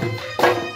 Música